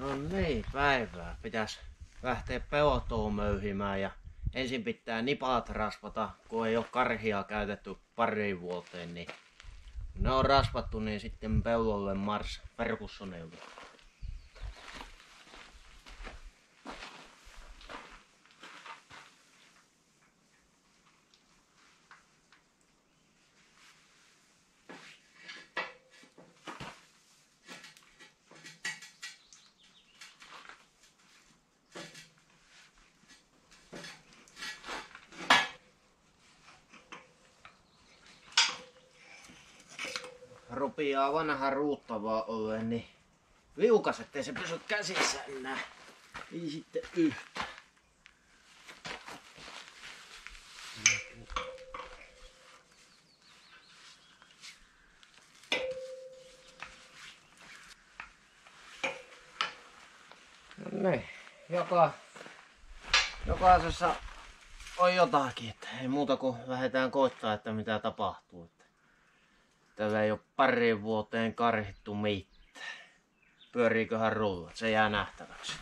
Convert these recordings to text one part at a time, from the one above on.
No niin, päivää. Pitäis lähteä peltoon möyhimään ja ensin pitää nipat rasvata, kun ei ole karhia käytetty pariin vuoteen, niin ne on rasvattu, niin sitten pellolle mars perkussoneuvo. Rupiaa vanha ruuttavaa olleen, niin viukas, ettei se pysy käsissä enää. Ei sitten yhtä. No niin, joka, jokaisessa on jotakin, että ei muuta kuin lähdetään koittaa, että mitä tapahtuu. Tällä ei ole pariin vuoteen karhittu mitään. Pyöriiköhän rullat, se jää nähtäväksi.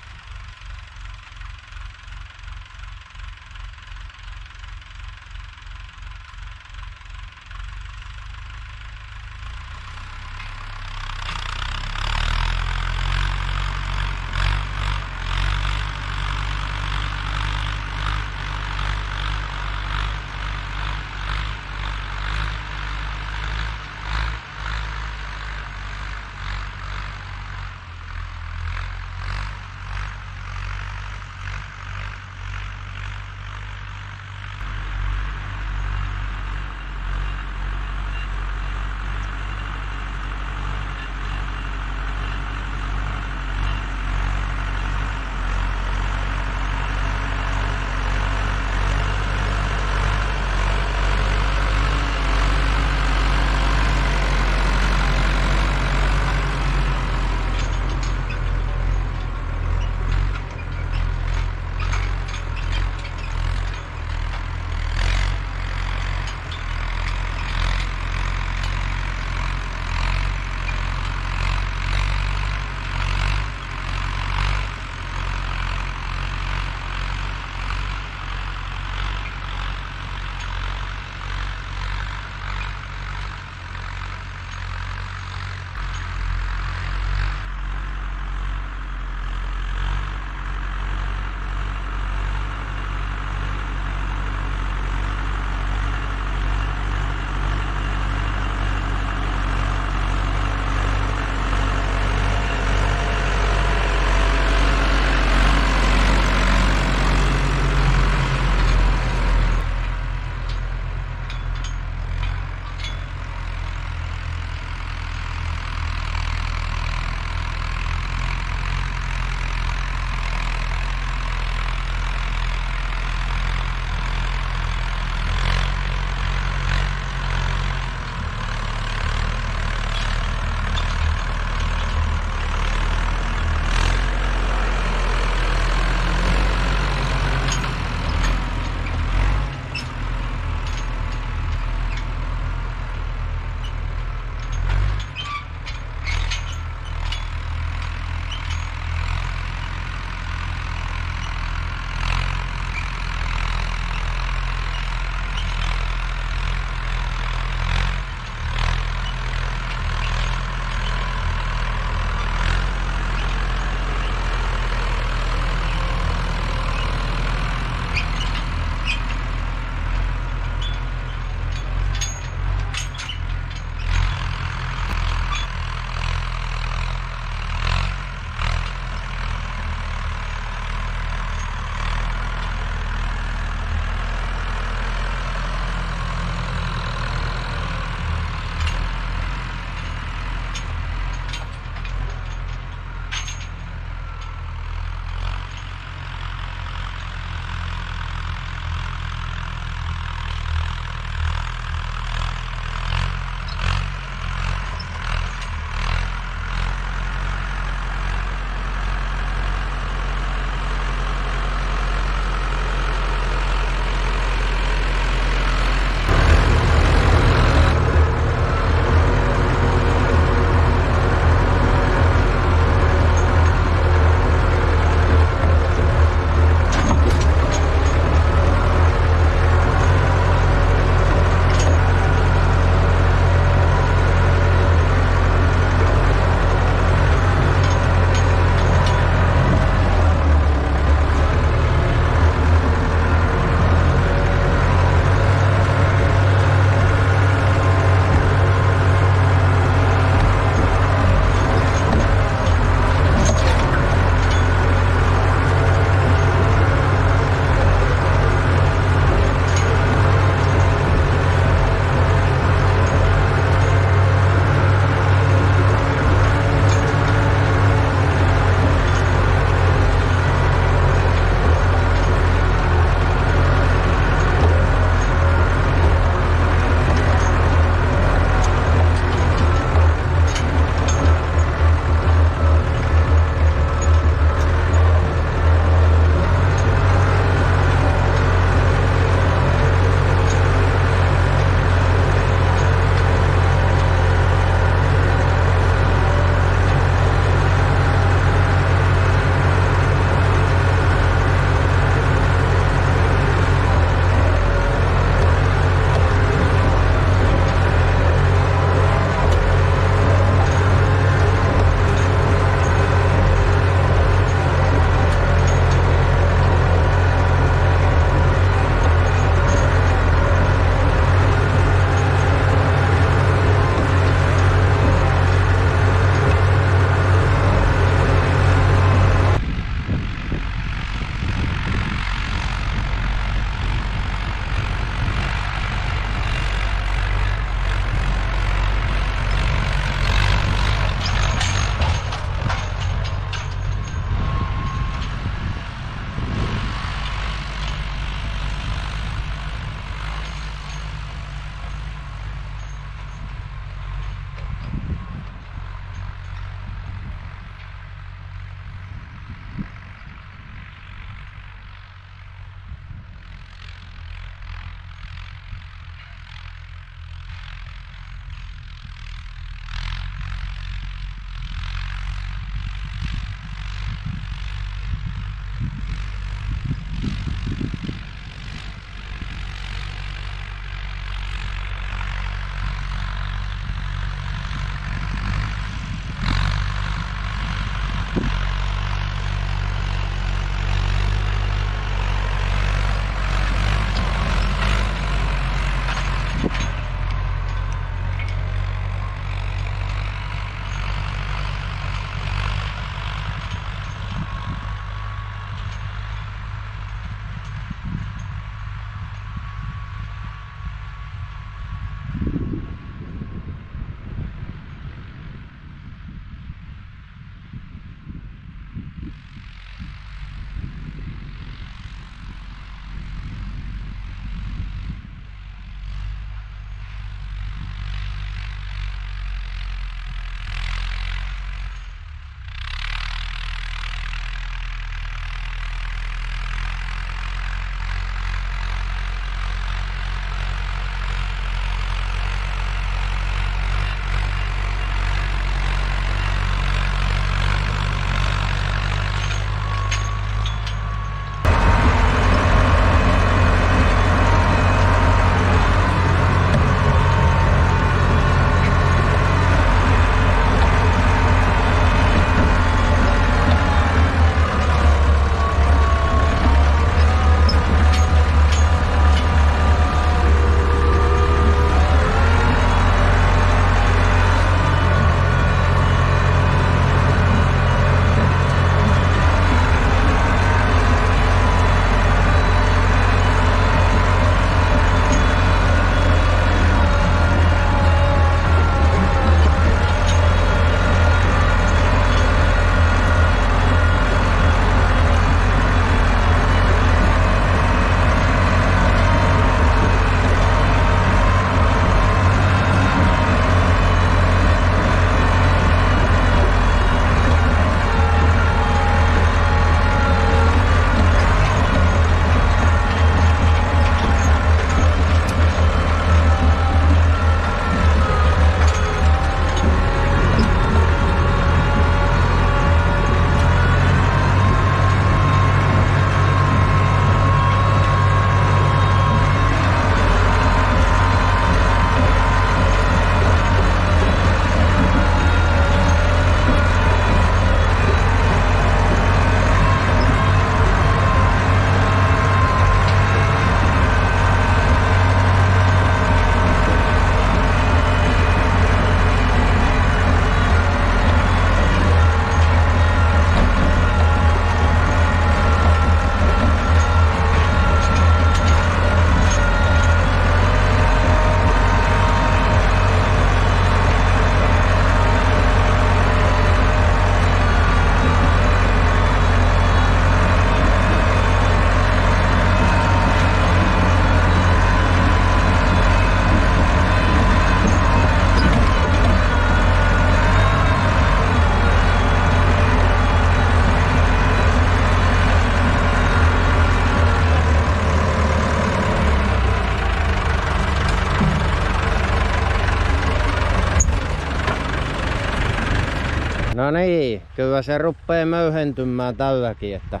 No niin, kyllä se ruppee möyhentymään tälläkin, että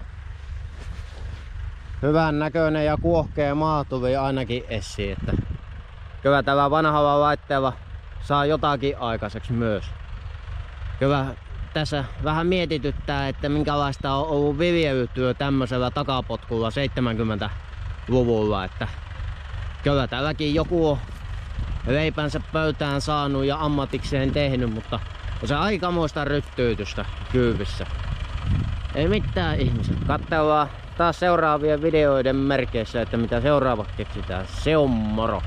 hyvän näköinen ja kuohkea maatuvi ainakin esiin, että kyllä tällä vanhalla laitteella saa jotakin aikaiseksi myös. Kyllä tässä vähän mietityttää, että minkälaista on ollut viljelytyö tämmöisellä takapotkulla 70-luvulla, että kyllä tälläkin joku on leipänsä pöytään saanut ja ammatikseen tehnyt, mutta on se aikamoista ryttyytystä kyyvissä. Ei mitään ihmiset. Katsellaan taas seuraavien videoiden merkeissä, että mitä seuraavaksi keksitään. Se on moro!